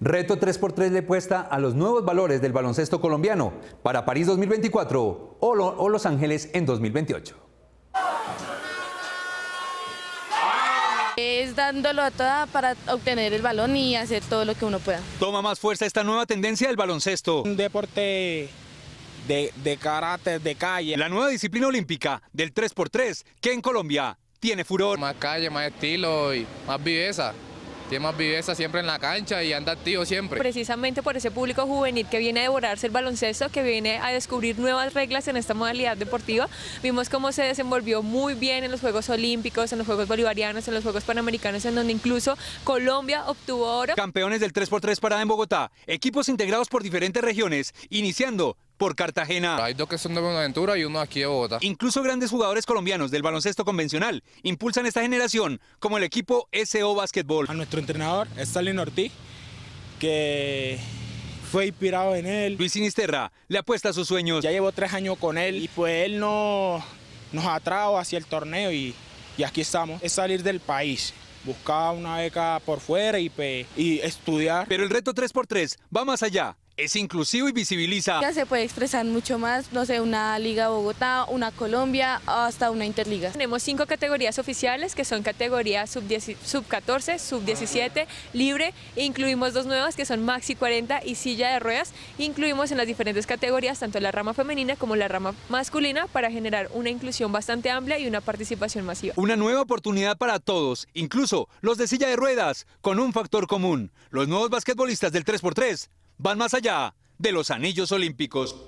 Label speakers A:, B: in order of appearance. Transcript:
A: Reto 3x3 le puesta a los nuevos valores del baloncesto colombiano para París 2024 o, Lo- o Los Ángeles en 2028.
B: Es dándolo a toda para obtener el balón y hacer todo lo que uno pueda.
C: Toma más fuerza esta nueva tendencia del baloncesto.
D: un deporte de, de carácter, de calle.
C: La nueva disciplina olímpica del 3x3 que en Colombia tiene furor.
E: Más calle, más estilo y más viveza. Tiene más viveza siempre en la cancha y anda activo siempre.
F: precisamente por ese público juvenil que viene a devorarse el baloncesto, que viene a descubrir nuevas reglas en esta modalidad deportiva. Vimos cómo se desenvolvió muy bien en los Juegos Olímpicos, en los Juegos Bolivarianos, en los Juegos Panamericanos, en donde incluso Colombia obtuvo oro.
C: Campeones del 3x3 parada en Bogotá. Equipos integrados por diferentes regiones, iniciando por Cartagena.
E: Hay dos que son de Buenaventura y uno aquí de Bogotá.
C: Incluso grandes jugadores colombianos del baloncesto convencional impulsan esta generación, como el equipo SO Basketball.
D: A nuestro entrenador, Stalin Ortiz, que fue inspirado en él.
C: Luis Sinisterra le apuesta a sus sueños.
D: Ya llevo tres años con él y pues él no, nos atrajo hacia el torneo y, y aquí estamos. Es salir del país, buscar una beca por fuera y, y estudiar.
C: Pero el reto 3x3 va más allá. Es inclusivo y visibiliza.
B: Ya se puede expresar mucho más, no sé, una Liga Bogotá, una Colombia, hasta una Interliga.
F: Tenemos cinco categorías oficiales que son categoría sub-10 sub-14, sub-17, libre. E incluimos dos nuevas que son maxi 40 y silla de ruedas. Incluimos en las diferentes categorías tanto la rama femenina como la rama masculina para generar una inclusión bastante amplia y una participación masiva.
C: Una nueva oportunidad para todos, incluso los de silla de ruedas, con un factor común. Los nuevos basquetbolistas del 3x3 van más allá de los anillos olímpicos.